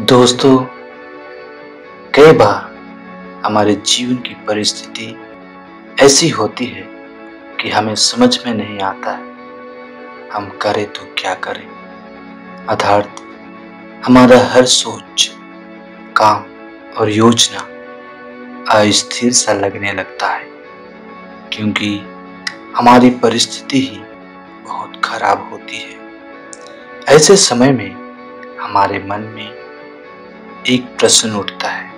दोस्तों, कई बार हमारे जीवन की परिस्थिति ऐसी होती है कि हमें समझ में नहीं आता है, हम करें तो क्या करें? अर्थात, हमारा हर सोच, काम और योजना अस्थिर सा लगने लगता है, क्योंकि हमारी परिस्थिति ही बहुत खराब होती है। ऐसे समय में हमारे मन में एक प्रश्न उठता है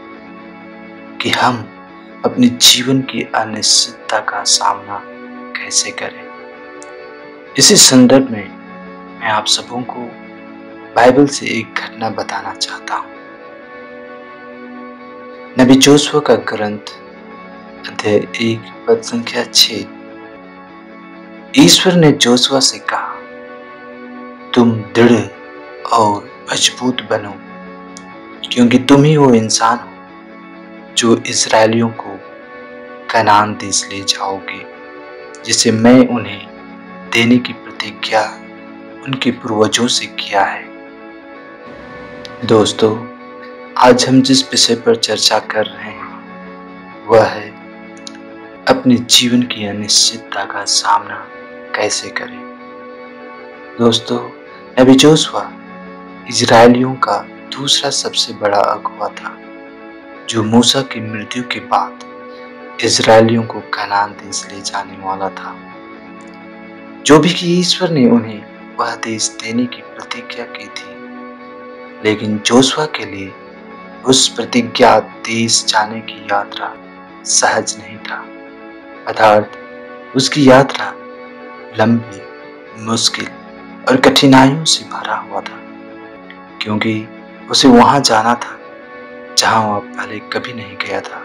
कि हम अपने जीवन की अनिश्चितता का सामना कैसे करें? इसी संदर्भ में मैं आप सबों को बाइबल से एक घटना बताना चाहता हूँ। नबी जोशुआ का ग्रंथ, अध्याय एक, पद संख्या छ ईश्वर ने जोशुआ से कहा, तुम दृढ़ और मज़बूत बनो क्योंकि तुम ही वो इंसान हो जो इसराइलियों को कनान देश ले जाओगे, जिसे मैं उन्हें देने की प्रतिज्ञा उनके पूर्वजों से किया है। दोस्तों, आज हम जिस विषय पर चर्चा कर रहे हैं, वह है अपने जीवन की अनिश्चितता का सामना कैसे करें। दोस्तों, नबी जोशवा इजरायलियों का दूसरा सबसे बड़ा अगुआ था, जो मूसा की मृत्यु के बाद इसराइलियों को कनान देश ले जाने वाला था। जो भी कि ईश्वर ने उन्हें वह देश देने की प्रतिज्ञा की थी, लेकिन जोशवा के लिए उस प्रतिज्ञा देश जाने की यात्रा सहज नहीं था। अर्थात उसकी यात्रा लंबी, मुश्किल और कठिनाइयों से भरा हुआ था, क्योंकि उसे वहाँ जाना था, जहाँ वह पहले कभी नहीं गया था।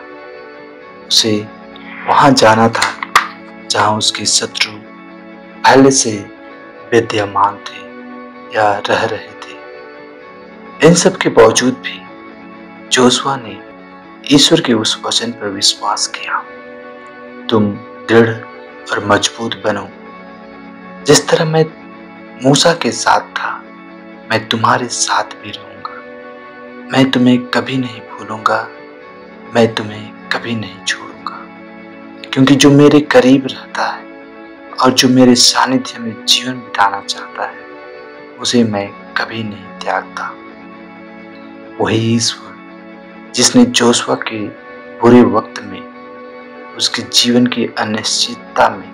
उसे वहाँ जाना था, जहाँ उसके शत्रु पहले से विद्यमान थे या रह रहे थे। इन सब के बावजूद भी जोशुआ ने ईश्वर के उस वचन पर विश्वास किया। तुम दृढ़ और मज़बूत बनो। जिस तरह मैं मूसा के साथ था, मैं तुम्हारे साथ भी रहूँ। मैं तुम्हें कभी नहीं भूलूँगा, मैं तुम्हें कभी नहीं छोड़ूँगा। क्योंकि जो मेरे करीब रहता है और जो मेरे सानिध्य में जीवन बिताना चाहता है, उसे मैं कभी नहीं त्यागता। वही ईश्वर, जिसने जोशवा के बुरे वक्त में, उसके जीवन की अनिश्चितता में,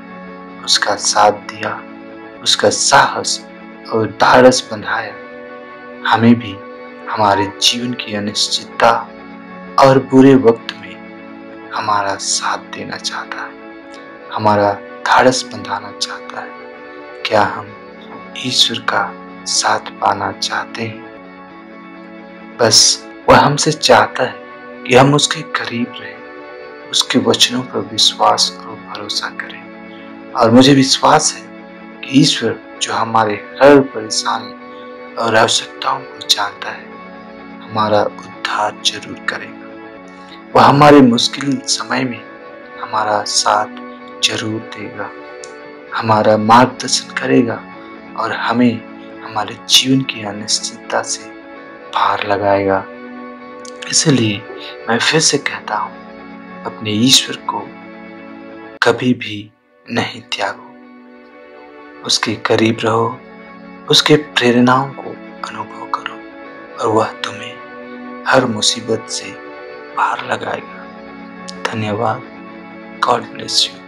उसका साथ दिया, उसका साहस और धारस बंधाया, हमें भी हमारे जीवन की अनिश्चितता और बुरे वक्त में हमारा साथ देना चाहता है, हमारा धाड़स बंधाना चाहता है। क्या हम ईश्वर का साथ पाना चाहते हैं? बस वह हमसे चाहता है कि हम उसके करीब रहें, उसके वचनों पर विश्वास और भरोसा करें। और मुझे विश्वास है कि ईश्वर जो हमारे हर परेशानी और आवश्यकताओं को जानता है हमारा उद्धार ज़रूर करेगा। वह हमारे मुश्किल समय में हमारा साथ ज़रूर देगा। हमारा मार्गदर्शन करेगा और हमें हमारे जीवन की अनिश्चितता से पार लगाएगा। इसलिए मैं फिर से कहता हूँ, अपने ईश्वर को कभी भी नहीं त्यागो। उसके करीब रहो, उसके प्रेरणाओं को अनुभव करो और वह तुम्हें हर मुसीबत से पार लगाएगा। धन्यवाद। God bless you